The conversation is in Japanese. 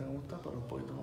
bastante me gusta, pero un poquito